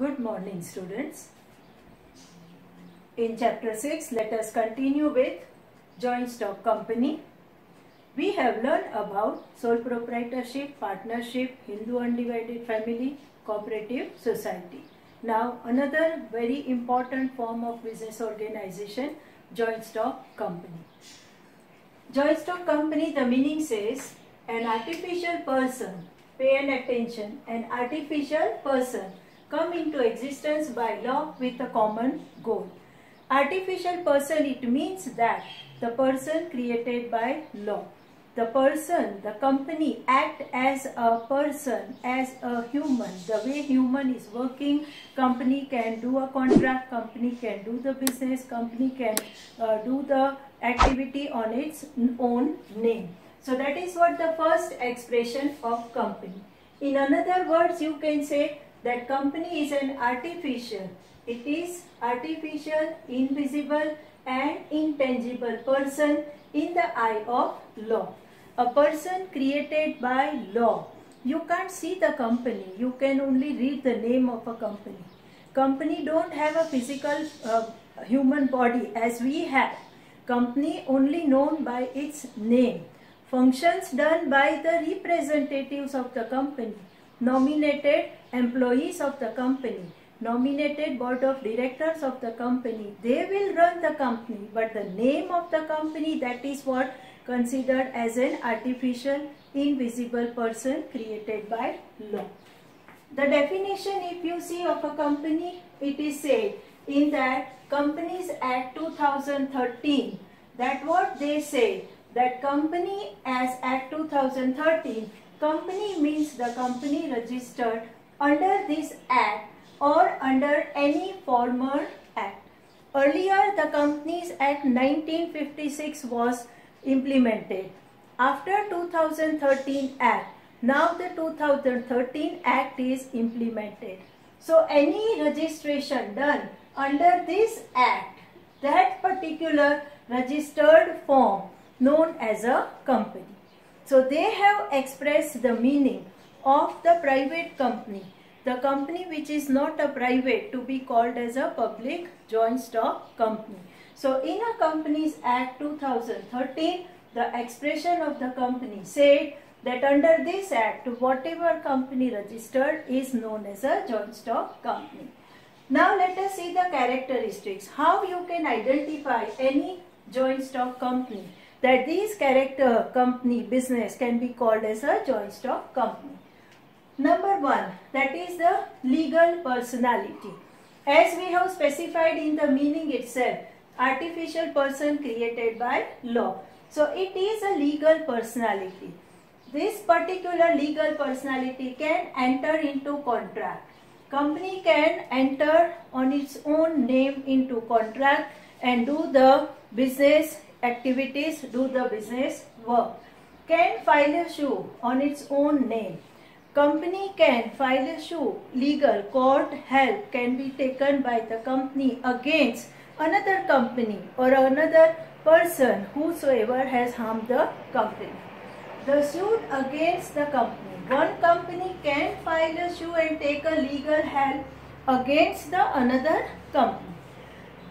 Good morning students. In chapter 6 let us continue with joint stock company. We have learned about sole proprietorship, partnership, Hindu undivided family, cooperative society. Now another very important form of business organization joint stock company. Joint stock company the meaning says an artificial person pay an attention an artificial person come into existence by law with a common goal. Artificial person it means that the person created by law. The person, the company act as a person, as a human. The way human is working, company can do a contract, company can do the business, company can uh, do the activity on its own name. So that is what the first expression of company. In another words, you can say that company is an artificial. It is artificial, invisible and intangible person in the eye of law. A person created by law. You can't see the company. You can only read the name of a company. Company don't have a physical uh, human body as we have. Company only known by its name. Functions done by the representatives of the company nominated employees of the company, nominated board of directors of the company. They will run the company, but the name of the company, that is what considered as an artificial, invisible person created by law. The definition, if you see of a company, it is said in that Companies Act 2013, that what they say, that company as Act 2013 Company means the company registered under this act or under any former act. Earlier the Companies Act 1956 was implemented. After 2013 Act, now the 2013 Act is implemented. So any registration done under this Act, that particular registered form known as a company. So they have expressed the meaning of the private company, the company which is not a private to be called as a public joint stock company. So in a Companies Act 2013, the expression of the company said that under this act, whatever company registered is known as a joint stock company. Now let us see the characteristics, how you can identify any joint stock company that these character company business can be called as a joint stock company. Number one, that is the legal personality. As we have specified in the meaning itself, artificial person created by law. So it is a legal personality. This particular legal personality can enter into contract. Company can enter on its own name into contract and do the business activities do the business work. Can file a shoe on its own name. Company can file a suit. Legal court help can be taken by the company against another company or another person whosoever has harmed the company. The suit against the company. One company can file a suit and take a legal help against the another company.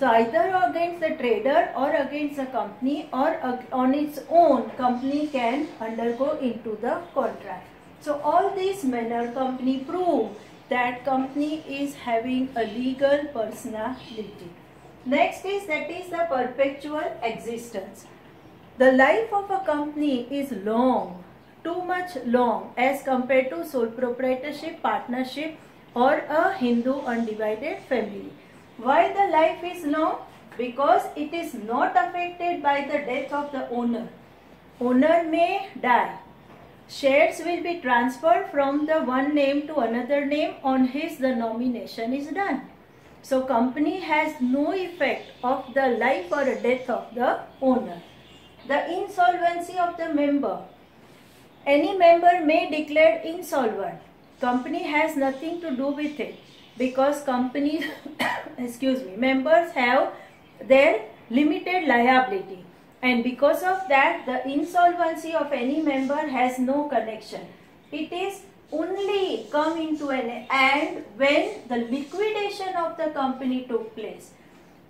So either against the trader or against the company or on its own company can undergo into the contract. So all these manner company prove that company is having a legal personality. Next is that is the perpetual existence. The life of a company is long, too much long as compared to sole proprietorship, partnership or a Hindu undivided family. Why the life is long? Because it is not affected by the death of the owner. Owner may die. Shares will be transferred from the one name to another name on his the nomination is done. So company has no effect of the life or death of the owner. The insolvency of the member. Any member may declare insolvent. Company has nothing to do with it because companies excuse me members have their limited liability and because of that the insolvency of any member has no connection it is only come into an end when the liquidation of the company took place.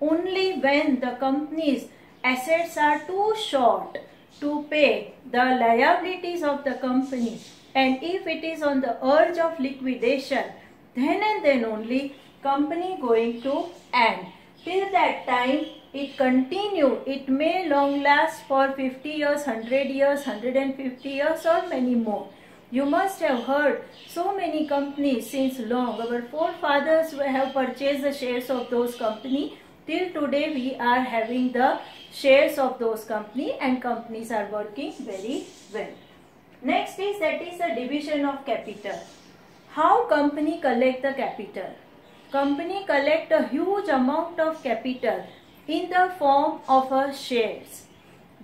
Only when the company's assets are too short to pay the liabilities of the company and if it is on the urge of liquidation then and then only company going to end. Till that time it continue. It may long last for 50 years, 100 years, 150 years or many more. You must have heard so many companies since long. Our forefathers have purchased the shares of those companies. Till today we are having the shares of those companies and companies are working very well. Next is that is the division of capital. How company collect the capital? Company collect a huge amount of capital in the form of a shares.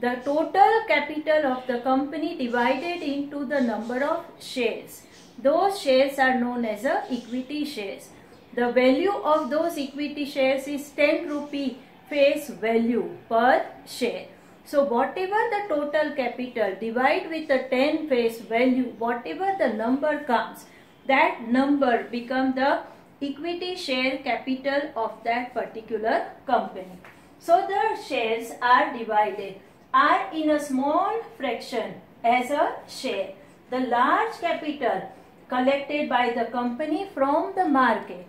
The total capital of the company divided into the number of shares. Those shares are known as a equity shares. The value of those equity shares is 10 rupee face value per share. So whatever the total capital divide with the 10 face value, whatever the number comes, that number become the equity share capital of that particular company. So the shares are divided are in a small fraction as a share. The large capital collected by the company from the market.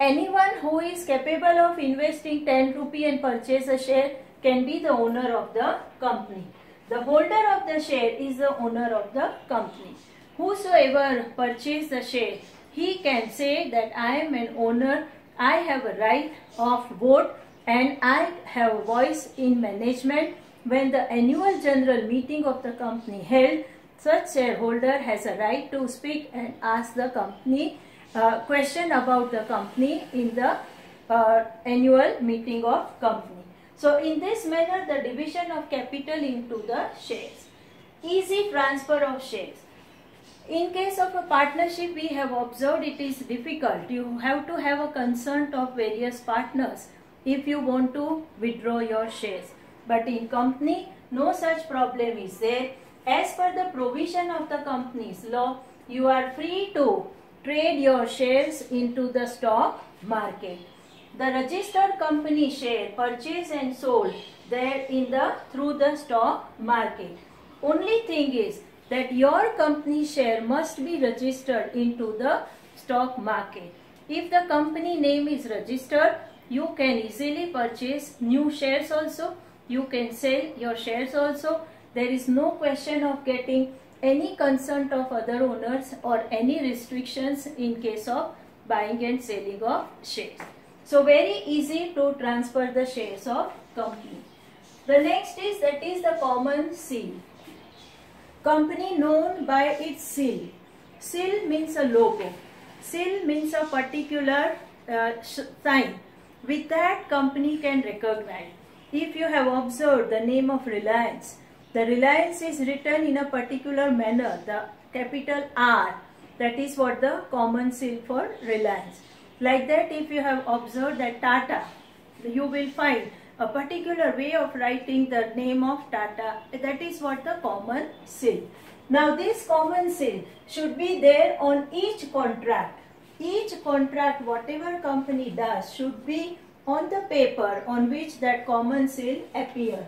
Anyone who is capable of investing 10 rupee and purchase a share can be the owner of the company. The holder of the share is the owner of the company. Whosoever purchase the share he can say that I am an owner, I have a right of vote and I have a voice in management. When the annual general meeting of the company held, such shareholder has a right to speak and ask the company uh, question about the company in the uh, annual meeting of company. So in this manner the division of capital into the shares. Easy transfer of shares. In case of a partnership, we have observed it is difficult. You have to have a consent of various partners if you want to withdraw your shares. But in company, no such problem is there. As per the provision of the company's law, you are free to trade your shares into the stock market. The registered company share purchased and sold there in the through the stock market. Only thing is that your company share must be registered into the stock market. If the company name is registered, you can easily purchase new shares also. You can sell your shares also. There is no question of getting any consent of other owners or any restrictions in case of buying and selling of shares. So very easy to transfer the shares of company. The next is that is the common seal. Company known by its seal. Seal means a logo. Seal means a particular uh, sign. With that company can recognize. If you have observed the name of Reliance, the Reliance is written in a particular manner, the capital R. That is what the common seal for Reliance. Like that if you have observed that Tata, you will find a particular way of writing the name of Tata. That is what the common seal. Now this common seal should be there on each contract. Each contract, whatever company does, should be on the paper on which that common seal appear.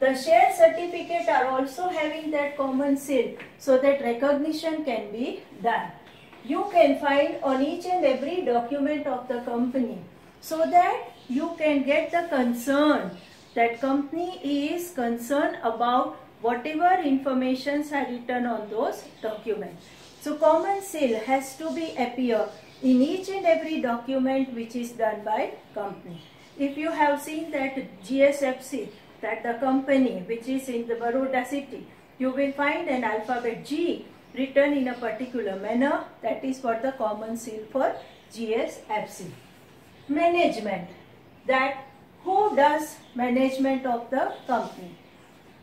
The share certificate are also having that common seal so that recognition can be done. You can find on each and every document of the company so that you can get the concern that company is concerned about whatever informations are written on those documents. So common seal has to be appear in each and every document which is done by company. If you have seen that GSFC, that the company which is in the Baroda city, you will find an alphabet G written in a particular manner that is for the common seal for GSFC. Management that who does management of the company.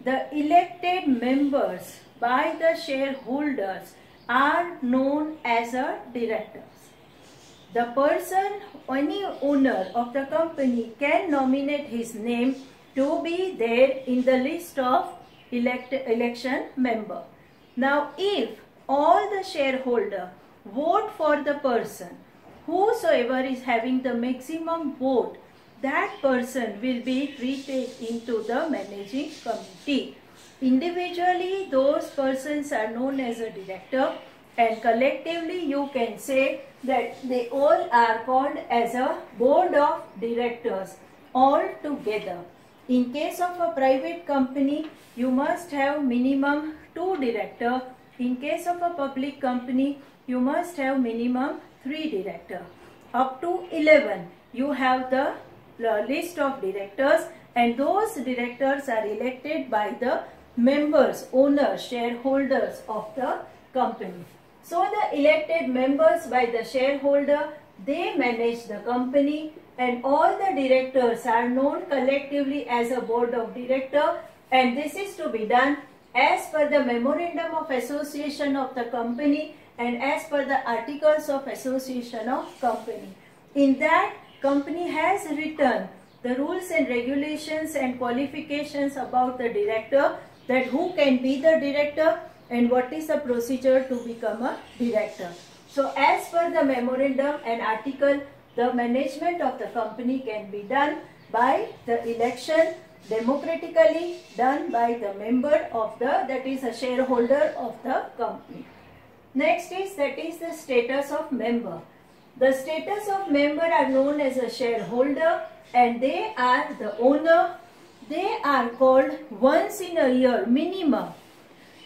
The elected members by the shareholders are known as a directors. The person, any owner of the company can nominate his name to be there in the list of elect, election member. Now if all the shareholder vote for the person. Whosoever is having the maximum vote, that person will be treated into the managing committee. Individually, those persons are known as a director and collectively you can say that they all are called as a board of directors all together. In case of a private company, you must have minimum two director. In case of a public company, you must have minimum three director. Up to 11, you have the list of directors and those directors are elected by the members, owners, shareholders of the company. So the elected members by the shareholder, they manage the company and all the directors are known collectively as a board of director and this is to be done as per the memorandum of association of the company and as per the articles of association of company. In that company has written the rules and regulations and qualifications about the director that who can be the director and what is the procedure to become a director. So as per the memorandum and article the management of the company can be done by the election democratically done by the member of the that is a shareholder of the company. Next is that is the status of member. The status of member are known as a shareholder and they are the owner. They are called once in a year minimum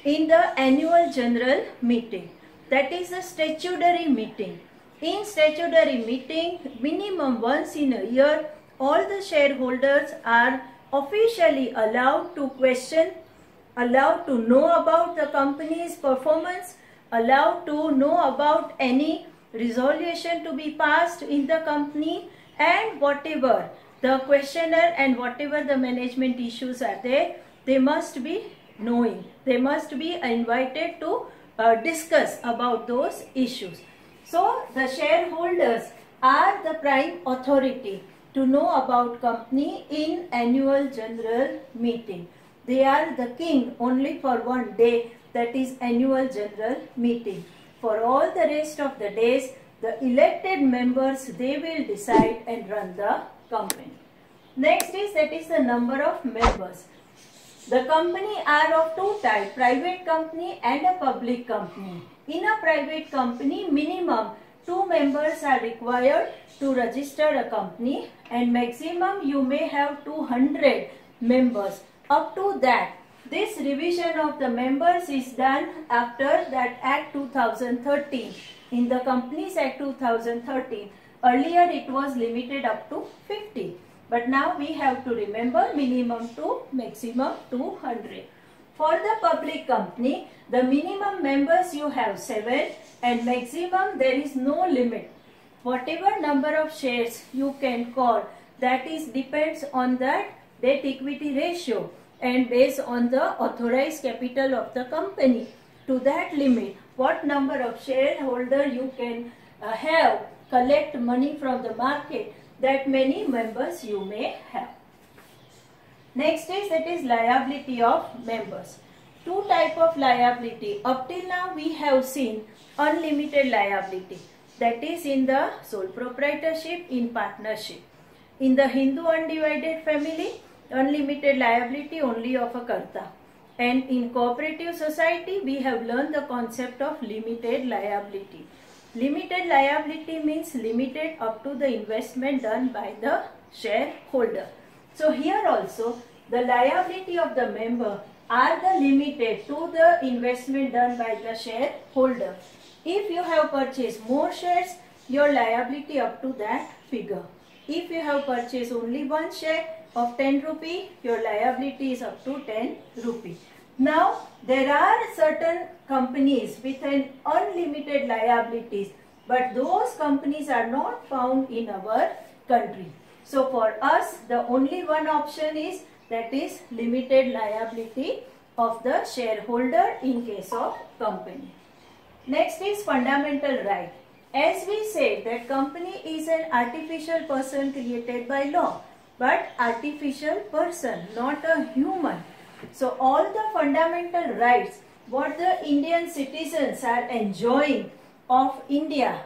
in the annual general meeting. That is a statutory meeting in statutory meeting, minimum once in a year, all the shareholders are officially allowed to question, allowed to know about the company's performance, allowed to know about any resolution to be passed in the company and whatever the questioner and whatever the management issues are there, they must be knowing. They must be invited to uh, discuss about those issues. So the shareholders are the prime authority to know about company in annual general meeting. They are the king only for one day that is annual general meeting. For all the rest of the days the elected members they will decide and run the company. Next is that is the number of members. The company are of two types, private company and a public company. In a private company, minimum two members are required to register a company and maximum you may have 200 members. Up to that, this revision of the members is done after that Act 2013. In the Companies Act 2013, earlier it was limited up to 50. But now we have to remember minimum to maximum 200. For the public company, the minimum members you have 7 and maximum there is no limit. Whatever number of shares you can call that is depends on that debt equity ratio and based on the authorized capital of the company. To that limit, what number of shareholder you can uh, have collect money from the market that many members you may have. Next is that is liability of members. Two type of liability. Up till now we have seen unlimited liability that is in the sole proprietorship in partnership. In the Hindu undivided family unlimited liability only of a karta. And in cooperative society we have learned the concept of limited liability. Limited liability means limited up to the investment done by the shareholder. So here also the liability of the member are the limited to the investment done by the shareholder. If you have purchased more shares, your liability up to that figure. If you have purchased only one share of 10 rupee, your liability is up to 10 rupee. Now, there are certain companies with an unlimited liabilities, but those companies are not found in our country. So, for us, the only one option is that is limited liability of the shareholder in case of company. Next is fundamental right. As we said that company is an artificial person created by law, but artificial person, not a human. So all the fundamental rights what the Indian citizens are enjoying of India.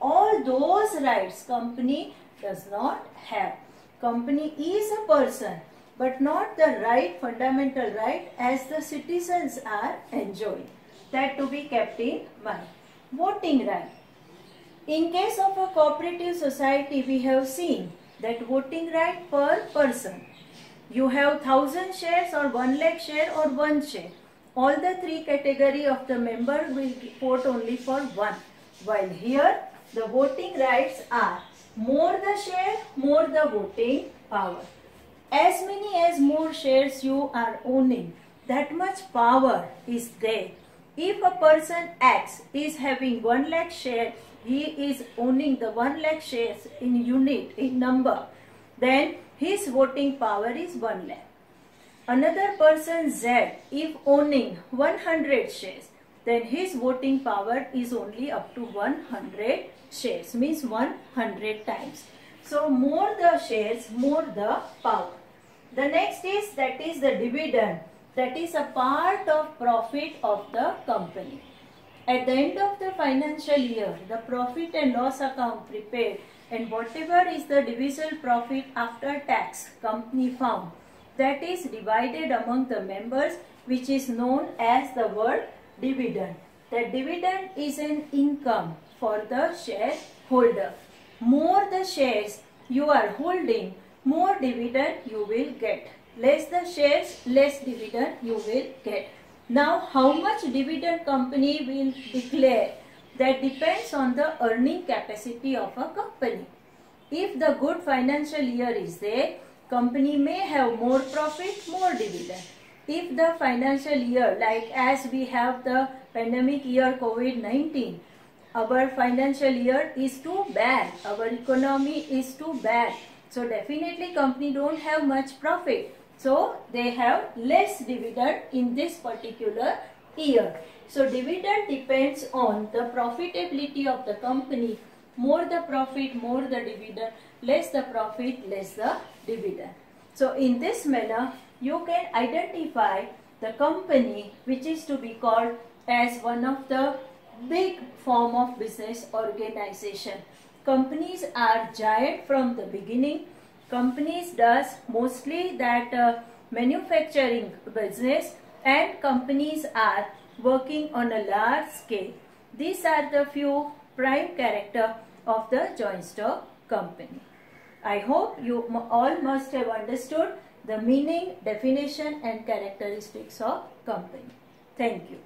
All those rights company does not have. Company is a person but not the right, fundamental right as the citizens are enjoying. That to be kept in mind. Voting right. In case of a cooperative society, we have seen that voting right per person. You have thousand shares or one lakh share or one share. All the three category of the member will vote only for one. While here, the voting rights are more the share, more the voting power as many as more shares you are owning, that much power is there. If a person X is having 1 lakh share, he is owning the 1 lakh shares in unit, in number, then his voting power is 1 lakh. Another person Z, if owning 100 shares, then his voting power is only up to 100 shares, means 100 times. So more the shares, more the power. The next is that is the dividend that is a part of profit of the company. At the end of the financial year, the profit and loss account prepared and whatever is the divisible profit after tax company found that is divided among the members which is known as the word dividend. The dividend is an income for the shareholder. More the shares you are holding, more dividend you will get. Less the shares, less dividend you will get. Now, how much dividend company will declare? That depends on the earning capacity of a company. If the good financial year is there, company may have more profit, more dividend. If the financial year, like as we have the pandemic year COVID-19, our financial year is too bad, our economy is too bad, so definitely company don't have much profit. So they have less dividend in this particular year. So dividend depends on the profitability of the company. More the profit, more the dividend. Less the profit, less the dividend. So in this manner, you can identify the company which is to be called as one of the big form of business organization. Companies are giant from the beginning. Companies does mostly that uh, manufacturing business and companies are working on a large scale. These are the few prime character of the joint stock company. I hope you all must have understood the meaning, definition and characteristics of company. Thank you.